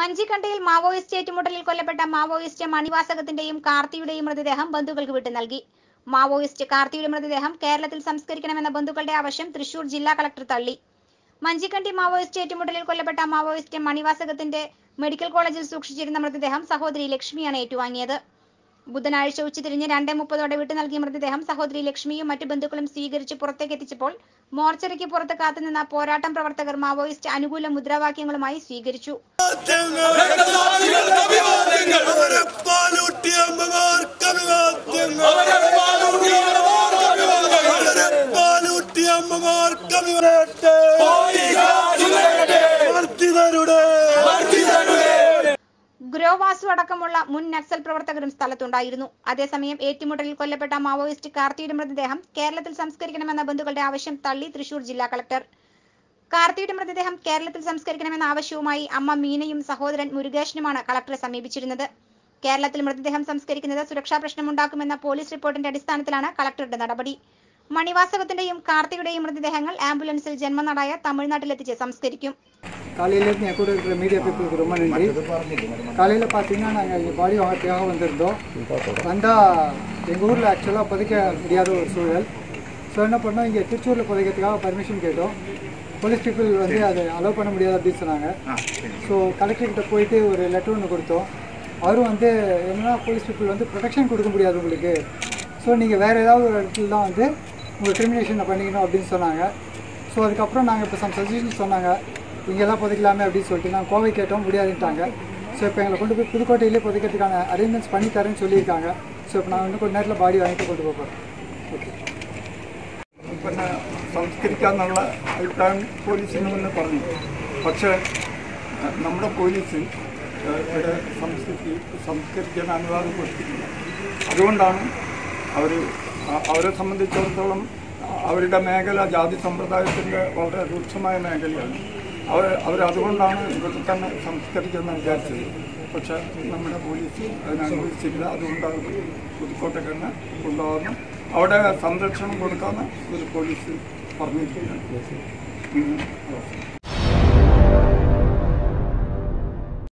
മഞ്ചിക്കണ്ടയിൽ Maoist ഏറ്റുമുട്ടലിൽ കൊല്ലപ്പെട്ട Maoist മണിവാസകത്തിന്റെയും കാർത്തിയുടെയും മൃതദേഹം ബന്ധുക്കൾക്ക് വിട്ടു നൽകി. മാവോയിസ്റ്റ് കാർത്തിയുടെ മൃതദേഹം കേരളത്തിൽ സംസ്കരിക്കണമെന്ന ബന്ധുക്കളുടെ ആവശ്യം തൃശൂർ ജില്ലാ കളക്ടർ തള്ളി. മഞ്ചിക്കണ്ടി മാവോയിസ്റ്റ് ഏറ്റുമുട്ടലിൽ കൊല്ലപ്പെട്ട മാവോയിസ്റ്റ് മണിവാസകത്തിന്റെ മെഡിക്കൽ കോളേജിൽ സൂക്ഷിച്ചിരുന്ന മൃതദേഹം സഹോദരി ലക്ഷ്മിയാണ് ഏറ്റുവാങ്ങിയത്. ബുധനാഴ്ച ഉച്ചതിരിഞ്ഞ് രണ്ടേ മുപ്പതോടെ വിട്ടു നൽകിയ മൃതദേഹം സഹോദരി ലക്ഷ്മിയും മറ്റു ബന്ധുക്കളും സ്വീകരിച്ച് പുറത്തേക്ക് എത്തിച്ചപ്പോൾ മോർച്ചറിക്ക് പുറത്ത് കാത്തുനിന്ന പോരാട്ടം പ്രവർത്തകർ മാവോയിസ്റ്റ് അനുകൂല മുദ്രാവാക്യങ്ങളുമായി സ്വീകരിച്ചു. അവരെ പാലൂട്ടിയ അമ്മമാർക്ക് അഭിവാദ്യങ്ങൾ അവരെ പാലൂട്ടിയ അമ്മമാർക്ക് അഭിവാദ്യത്തെ വർദ്ധിതരുടെ ഗ്രോവാസു അടക്കമുള്ള മുൻ നക്സൽ പ്രവർത്തകരും സ്ഥലത്തുണ്ടായിരുന്നു. അതേസമയം ഏറ്റുമുട്ടലിൽ കൊല്ലപ്പെട്ട മാവോയിസ്റ്റ് കാർത്തിയുടെ മൃതദേഹം കേരളത്തിൽ സംസ്കരിക്കണമെന്ന ബന്ധുക്കളുടെ ആവശ്യം തള്ളി തൃശൂർ ജില്ലാ കളക്ടർ. കാർത്തിയുടെ മൃതദേഹം കേരളത്തിൽ സംസ്കരിക്കണമെന്ന ആവശ്യവുമായി അമ്മ മീനയും സഹോദരൻ മുരുകേഷനുമാണ് കളക്ടറെ സമീപിച്ചിരുന്നത്. കേരളത്തിൽ മൃതദേഹം സംസ്കരിക്കുന്നത് സുരക്ഷാ പ്രശ്നമുണ്ടാക്കുമെന്ന പോലീസ് റിപ്പോർട്ടിന്റെ അടിസ്ഥാനത്തിലാണ് കളക്ടറുടെ നടപടി. മണിവാസവത്തിന്റെയും കാർത്തിയുടെയും മൃതദേഹങ്ങൾ ആംബുലൻസിൽ ജന്മനാടായ തമിഴ്നാട്ടിലെത്തിച്ച് സംസ്കരിക്കും. காலையிலேருந்து என் கூட இருக்கிற பீப்புளுக்கு ரொம்ப நன்றி காலையில் பார்த்தீங்கன்னா நாங்கள் இங்கே பாடி தியாகம் வந்திருந்தோம் வந்தால் எங்கள் ஊரில் ஆக்சுவலாக புதைக்க முடியாத ஒரு சூழல் ஸோ என்ன பண்ணோம் இங்கே திருச்சூரில் புதைக்கிறதுக்காக பர்மிஷன் கேட்டோம் போலீஸ் பீப்புள் வந்து அதை அலோவ் பண்ண முடியாது அப்படின்னு சொன்னாங்க. ஸோ கலெக்டர்கிட்ட போயிட்டு ஒரு லெட்டர் ஒன்று கொடுத்தோம். அவரும் வந்து என்னன்னா போலீஸ் பீப்புள் வந்து ப்ரொடெக்ஷன் கொடுக்க முடியாது உங்களுக்கு. ஸோ நீங்கள் வேறு ஏதாவது ஒரு இடத்துல தான் வந்து உங்கள் கிரிமினேஷனை பண்ணிக்கணும் அப்படின்னு சொன்னாங்க. ஸோ அதுக்கப்புறம் நாங்கள் இப்போ சம் சஜஷன் சொன்னாங்க. இங்கே இங்கெல்லாம் புதைக்கலாமே அப்படின்னு சொல்லிட்டு நான் கோவை கேட்டோம் முடியாதுன்ட்டாங்க. ஸோ இப்போ எங்களை கொண்டு போய் புதுக்கோட்டையிலே புதைக்கிறதுக்கான அரேஞ்ச்மெண்ட்ஸ் பண்ணி தரேன்னு சொல்லியிருக்காங்க. ஸோ இப்போ நான் இன்னும் கொஞ்சம் நேரத்தில் பாடி வாங்கிட்டு கொண்டு போகிறேன் ஓகே സംസ്കരിക്കാന്നുള്ള അഭിപ്രായം പോലീസിന് മുന്നേ പറഞ്ഞു. പക്ഷേ നമ്മുടെ പോലീസ് ഇവിടെ സംസ്കരി സംസ്കരിക്കാൻ അനുവാദം കൊടുത്തിട്ടില്ല. അതുകൊണ്ടാണ് അവർ അവരെ സംബന്ധിച്ചിടത്തോളം അവരുടെ മേഖല ജാതി സമ്പ്രദായത്തിന്റെ വളരെ രൂക്ഷമായ മേഖലയാണ്. അവർ അവരതുകൊണ്ടാണ് ഇവിടെ തന്നെ സംസ്കരിക്കുമെന്ന് വിചാരിച്ചത്. പക്ഷേ നമ്മുടെ പോലീസ് അതിനനുവദിച്ചില്ല അതുകൊണ്ടാണ് പുതുക്കോട്ടെ തന്നെ കൊണ്ടുപോകുന്നു അവിടെ സംരക്ഷണം കൊടുക്കാമെന്ന് ഒരു പോലീസ് परमानेंट